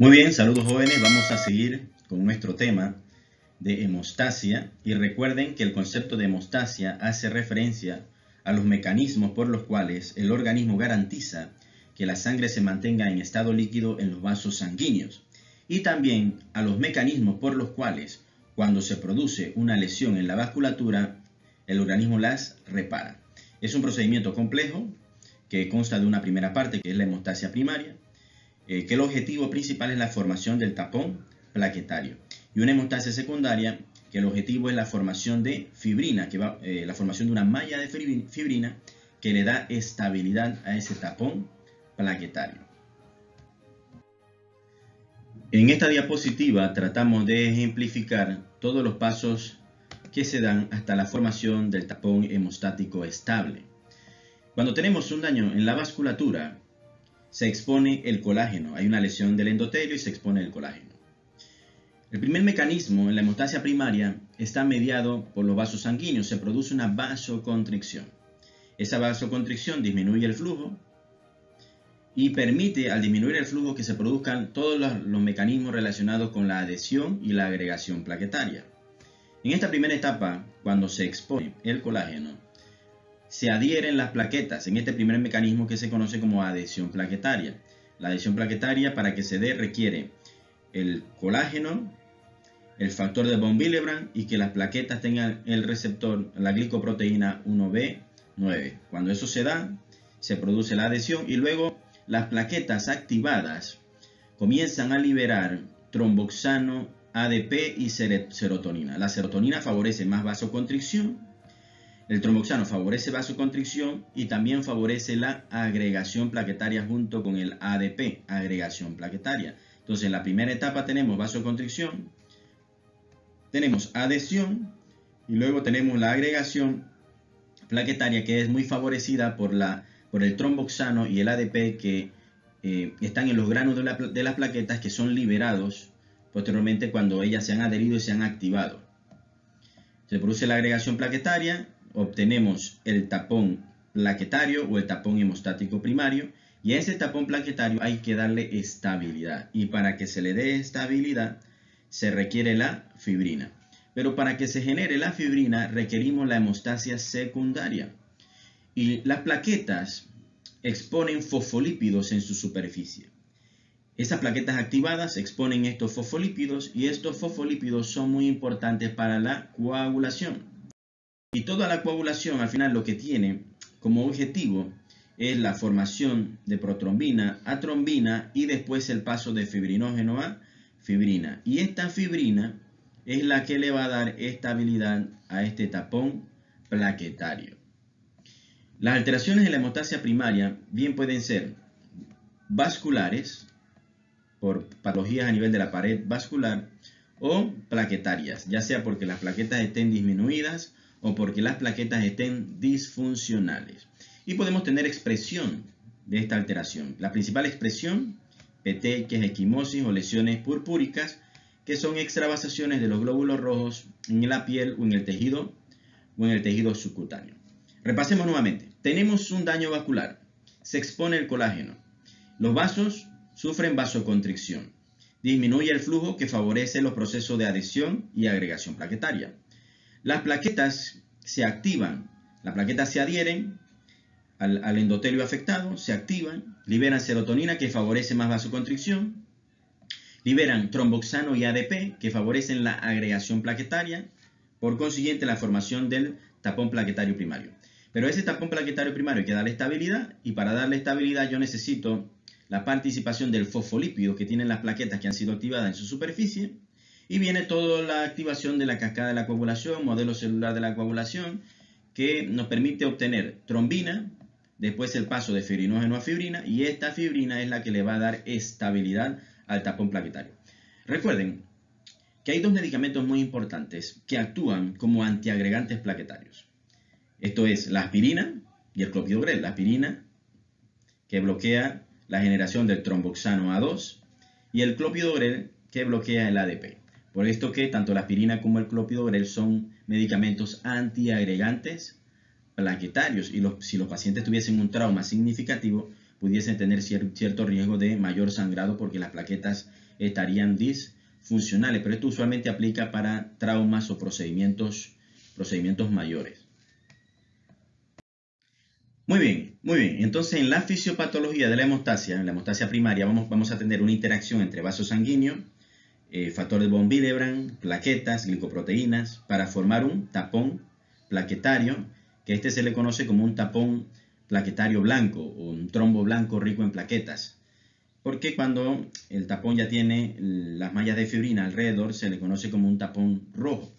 Muy bien, saludos jóvenes. Vamos a seguir con nuestro tema de hemostasia y recuerden que el concepto de hemostasia hace referencia a los mecanismos por los cuales el organismo garantiza que la sangre se mantenga en estado líquido en los vasos sanguíneos y también a los mecanismos por los cuales cuando se produce una lesión en la vasculatura el organismo las repara. Es un procedimiento complejo que consta de una primera parte que es la hemostasia primaria, eh, que el objetivo principal es la formación del tapón plaquetario y una hemostasia secundaria que el objetivo es la formación de fibrina, que va, eh, la formación de una malla de fibrina que le da estabilidad a ese tapón plaquetario. En esta diapositiva tratamos de ejemplificar todos los pasos que se dan hasta la formación del tapón hemostático estable. Cuando tenemos un daño en la vasculatura, se expone el colágeno. Hay una lesión del endotelio y se expone el colágeno. El primer mecanismo en la hemostasia primaria está mediado por los vasos sanguíneos. Se produce una vasoconstricción. Esa vasoconstricción disminuye el flujo y permite al disminuir el flujo que se produzcan todos los, los, mecanismos relacionados con la adhesión y la agregación plaquetaria. En esta primera etapa, cuando se expone el colágeno, se adhieren las plaquetas en este primer mecanismo que se conoce como adhesión plaquetaria. La adhesión plaquetaria para que se dé requiere el colágeno, el factor de von Willebrand y que las plaquetas tengan el receptor, la glicoproteína 1B9. Cuando eso se da, se produce la adhesión y luego las plaquetas activadas comienzan a liberar tromboxano, ADP y serotonina. La serotonina favorece más vasoconstricción, el tromboxano favorece vasoconstricción y también favorece la agregación plaquetaria junto con el ADP, agregación plaquetaria. Entonces, en la primera etapa tenemos vasoconstricción, tenemos adhesión y luego tenemos la agregación plaquetaria que es muy favorecida por, el tromboxano y el ADP que eh, están en los granos de, de las plaquetas que son liberados posteriormente cuando ellas se han adherido y se han activado. Se produce la agregación plaquetaria, obtenemos el tapón plaquetario o el tapón hemostático primario y a ese tapón plaquetario hay que darle estabilidad y para que se le dé estabilidad se requiere la fibrina. Pero para que se genere la fibrina requerimos la hemostasia secundaria. Y las plaquetas exponen fosfolípidos en su superficie. Esas plaquetas activadas exponen estos fosfolípidos y estos fosfolípidos son muy importantes para la coagulación. Y toda la coagulación al final lo que tiene como objetivo es la formación de protrombina a trombina y después el paso de fibrinógeno a fibrina. Y esta fibrina es la que le va a dar estabilidad a este tapón plaquetario. Las alteraciones en la hemostasia primaria bien pueden ser vasculares, por patologías a nivel de la pared vascular, o plaquetarias, ya sea porque las plaquetas estén disminuidas o porque las plaquetas estén disfuncionales. Y podemos tener expresión de esta alteración. La principal expresión PT, que es equimosis o lesiones purpúricas, que son extravasaciones de los glóbulos rojos en la piel o en el tejido o en el tejido subcutáneo. Repasemos nuevamente. Tenemos un daño vascular. Se expone el colágeno. Los vasos sufren vasoconstricción. Disminuye el flujo que favorece los procesos de adhesión y agregación plaquetaria. Las plaquetas se activan, las plaquetas se adhieren al, endotelio afectado, se activan, liberan serotonina que favorece más vasoconstricción, liberan tromboxano y ADP que favorecen la agregación plaquetaria, por consiguiente la formación del tapón plaquetario primario. Pero ese tapón plaquetario primario hay que darle estabilidad y para darle estabilidad yo necesito la participación del fosfolípido que tienen las plaquetas que han sido activadas en su superficie y viene toda la activación de la cascada de la coagulación, modelo celular de la coagulación, que nos permite obtener trombina, después el paso de fibrinógeno a fibrina y esta fibrina es la que le va a dar estabilidad al tapón plaquetario. Recuerden que hay dos medicamentos muy importantes que actúan como antiagregantes plaquetarios. Esto es la aspirina y el clopidogrel. La aspirina que bloquea la generación del tromboxano A2 y el clopidogrel que bloquea el ADP. Por esto que tanto la aspirina como el clopidogrel son medicamentos antiagregantes plaquetarios y si los pacientes tuviesen un trauma significativo, pudiesen tener cierto riesgo de mayor sangrado porque las plaquetas estarían disfuncionales, pero esto usualmente aplica para traumas o procedimientos, mayores. Muy bien, muy bien. Entonces, en la fisiopatología de la hemostasia, en la hemostasia primaria, vamos, vamos a tener una interacción entre vaso sanguíneo, eh, factor de von Willebrand, plaquetas, glicoproteínas, para formar un tapón plaquetario, que este se le conoce como un tapón plaquetario blanco o un trombo blanco rico en plaquetas. Porque cuando el tapón ya tiene las mallas de fibrina alrededor, se le conoce como un tapón rojo.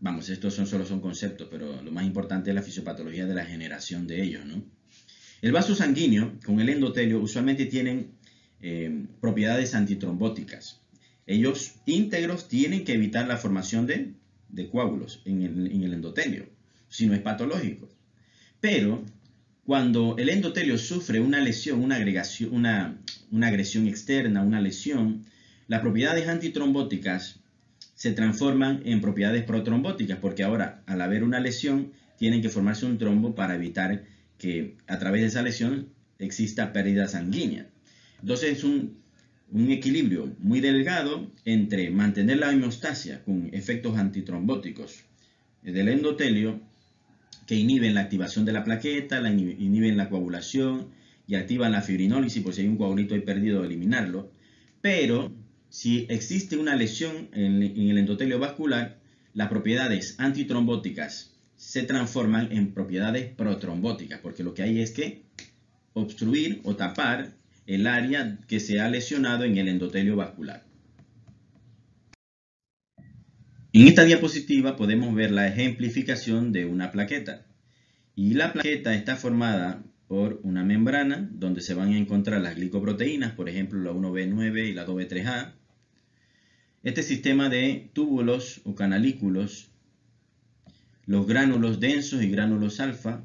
Vamos, estos son, solo son conceptos, pero lo más importante es la fisiopatología de la generación de ellos. ¿no? El vaso sanguíneo con el endotelio usualmente tienen eh, propiedades antitrombóticas. Ellos íntegros tienen que evitar la formación de, coágulos en el, endotelio, si no es patológico. Pero cuando el endotelio sufre una lesión, una, agregación, una, una agresión externa, una lesión, las propiedades antitrombóticas se transforman en propiedades protrombóticas, porque ahora al haber una lesión tienen que formarse un trombo para evitar que a través de esa lesión exista pérdida sanguínea. Entonces es un, un equilibrio muy delgado entre mantener la hemostasia con efectos antitrombóticos del endotelio que inhiben la activación de la plaqueta, la inhiben la coagulación y activan la fibrinólisis por si hay un coagulito ahí perdido, eliminarlo, pero si existe una lesión en, el endotelio vascular, las propiedades antitrombóticas se transforman en propiedades protrombóticas, porque lo que hay es que obstruir o tapar el área que se ha lesionado en el endotelio vascular. En esta diapositiva podemos ver la ejemplificación de una plaqueta. Y la plaqueta está formada por una membrana donde se van a encontrar las glicoproteínas, por ejemplo la 1B9 y la 2B3A, este sistema de túbulos o canalículos, los gránulos densos y gránulos alfa,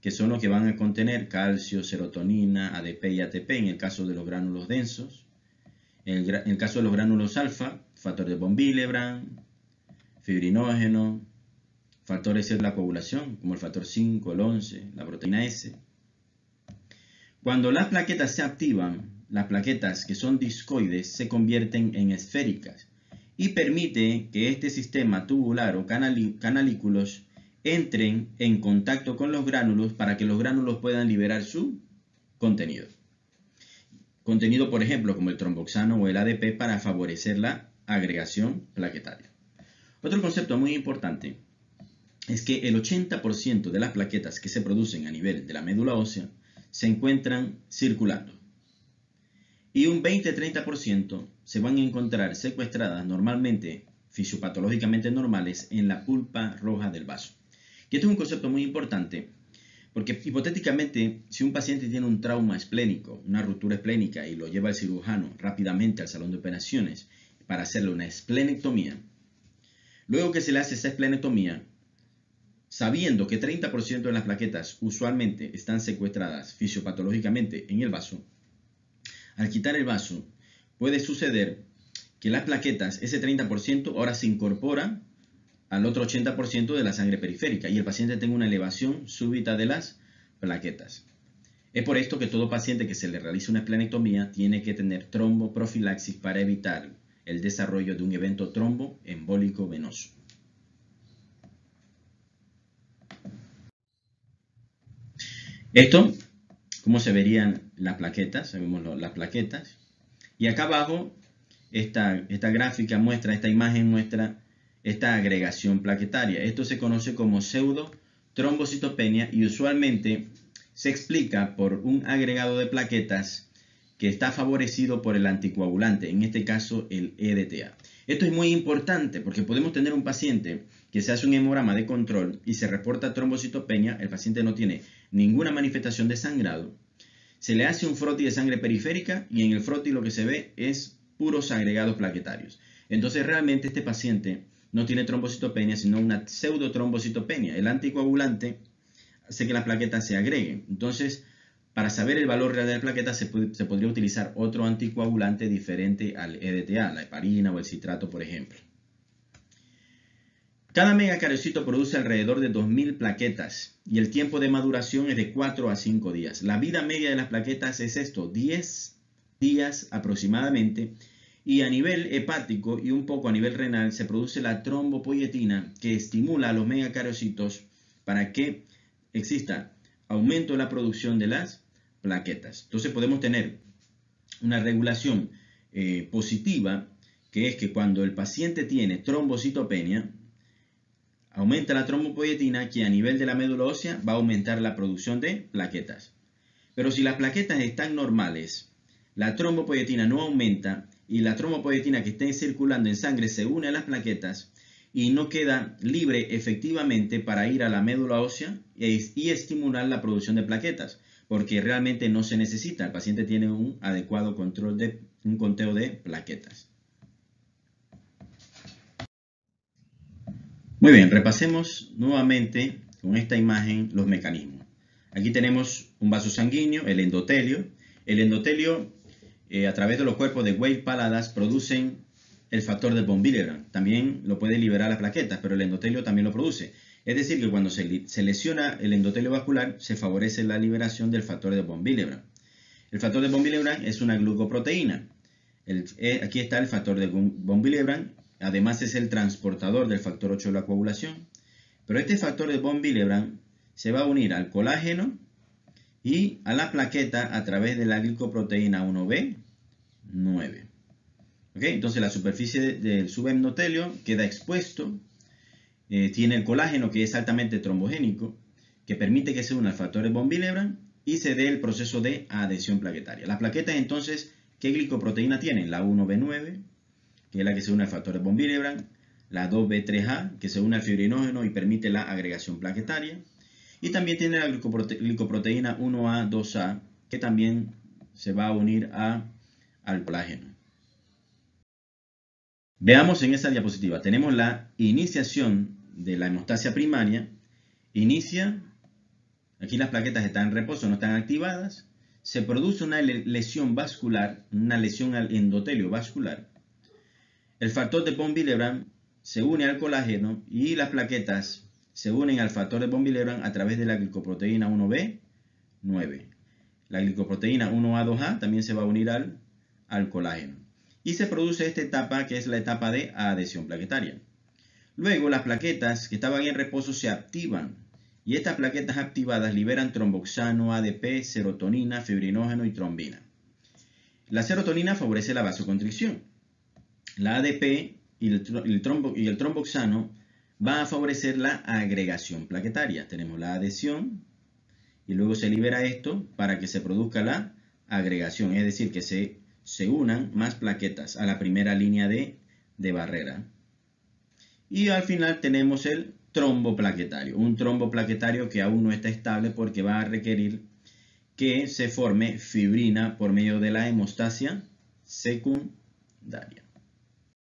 que son los que van a contener calcio, serotonina, ADP y ATP en el caso de los gránulos densos. En el, caso de los gránulos alfa, factor de von fibrinógeno, factores de la coagulación, como el factor 5, el 11, la proteína S. Cuando las plaquetas se activan, las plaquetas que son discoides se convierten en esféricas y permite que este sistema tubular o canalículos entren en contacto con los gránulos para que los gránulos puedan liberar su contenido. Contenido, por ejemplo, como el tromboxano o el ADP para favorecer la agregación plaquetaria. Otro concepto muy importante es que el 80% de las plaquetas que se producen a nivel de la médula ósea se encuentran circulando y un 20-30% se van a encontrar secuestradas normalmente, fisiopatológicamente normales, en la pulpa roja del vaso. Y esto es un concepto muy importante, porque hipotéticamente, si un paciente tiene un trauma esplénico, una ruptura esplénica, y lo lleva el cirujano rápidamente al salón de operaciones para hacerle una esplenectomía, luego que se le hace esa esplenectomía, sabiendo que 30% de las plaquetas usualmente están secuestradas fisiopatológicamente en el vaso, al quitar el vaso, puede suceder que las plaquetas, ese 30%, ahora se incorpora al otro 80% de la sangre periférica y el paciente tenga una elevación súbita de las plaquetas. Es por esto que todo paciente que se le realice una esplenectomía tiene que tener tromboprofilaxis para evitar el desarrollo de un evento tromboembólico venoso. Esto cómo se verían las plaquetas, vemos las plaquetas. Y acá abajo, esta, esta gráfica muestra, esta imagen muestra esta agregación plaquetaria. Esto se conoce como pseudo trombocitopenia y usualmente se explica por un agregado de plaquetas que está favorecido por el anticoagulante, en este caso el EDTA. Esto es muy importante porque podemos tener un paciente que se hace un hemograma de control y se reporta trombocitopenia, el paciente no tiene ninguna manifestación de sangrado, se le hace un froti de sangre periférica y en el froti lo que se ve es puros agregados plaquetarios. Entonces realmente este paciente no tiene trombocitopenia, sino una pseudotrombocitopenia. El anticoagulante hace que las plaquetas se agreguen. Entonces, para saber el valor real de la plaqueta se, se podría utilizar otro anticoagulante diferente al EDTA, la heparina o el citrato, por ejemplo. Cada megacariocito produce alrededor de 2.000 plaquetas y el tiempo de maduración es de 4 a 5 días. La vida media de las plaquetas es esto, 10 días aproximadamente. Y a nivel hepático y un poco a nivel renal se produce la trombopoyetina que estimula a los megacariocitos para que exista aumento de la producción de las plaquetas. Entonces podemos tener una regulación eh, positiva que es que cuando el paciente tiene trombocitopenia, aumenta la trombopoyetina que a nivel de la médula ósea va a aumentar la producción de plaquetas. Pero si las plaquetas están normales, la trombopoyetina no aumenta y la trombopoyetina que esté circulando en sangre se une a las plaquetas y no queda libre efectivamente para ir a la médula ósea y estimular la producción de plaquetas, porque realmente no se necesita. El paciente tiene un adecuado control de un conteo de plaquetas. Muy bien, repasemos nuevamente con esta imagen los mecanismos. Aquí tenemos un vaso sanguíneo, el endotelio. El endotelio, eh, a través de los cuerpos de Wave paladas, producen el factor de von Willebrand. También lo puede liberar las plaquetas, pero el endotelio también lo produce. Es decir, que cuando se, lesiona el endotelio vascular, se favorece la liberación del factor de von Willebrand. El factor de von Willebrand es una glucoproteína. Eh, aquí está el factor de von Willebrand Además es el transportador del factor 8 de la coagulación. Pero este factor de von Willebrand se va a unir al colágeno y a la plaqueta a través de la glicoproteína 1B9. Entonces la superficie del subendotelio queda expuesto, eh, tiene el colágeno que es altamente trombogénico, que permite que se una al factor de von Willebrand y se dé el proceso de adhesión plaquetaria. Las plaquetas entonces, ¿qué glicoproteína tienen? La 1B9, que es la que se une al factor von Willebrand, la 2B3A, que se une al fibrinógeno y permite la agregación plaquetaria, y también tiene la glicoproteína 1A2A, que también se va a unir al colágeno. Veamos en esta diapositiva, tenemos la iniciación de la hemostasia primaria, inicia, aquí las plaquetas están en reposo, no están activadas, se produce una lesión vascular, una lesión al endotelio vascular, el factor de von Willebrand se une al colágeno y las plaquetas se unen al factor de von a través de la glicoproteína 1B9. La glicoproteína 1A2A también se va a unir al, al colágeno. Y se produce esta etapa que es la etapa de adhesión plaquetaria. Luego las plaquetas que estaban en reposo se activan y estas plaquetas activadas liberan tromboxano, ADP, serotonina, fibrinógeno y trombina. La serotonina favorece la vasoconstricción la ADP y el, trombo, y el tromboxano va a favorecer la agregación plaquetaria. Tenemos la adhesión y luego se libera esto para que se produzca la agregación, es decir, que se, se unan más plaquetas a la primera línea de, de barrera. Y al final tenemos el trombo plaquetario, un trombo plaquetario que aún no está estable porque va a requerir que se forme fibrina por medio de la hemostasia secundaria.